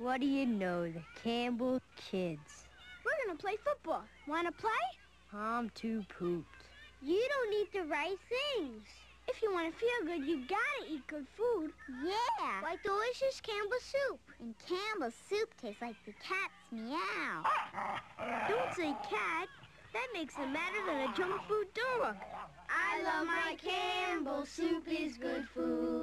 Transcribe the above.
What do you know, the Campbell kids. We're gonna play football. Wanna play? I'm too pooped. You don't need the right things. If you want to feel good, you gotta eat good food. Yeah, like delicious Campbell soup. And Campbell soup tastes like the cat's meow. Don't say cat. That makes it madder than a junk food dog. I love my Campbell soup is good food.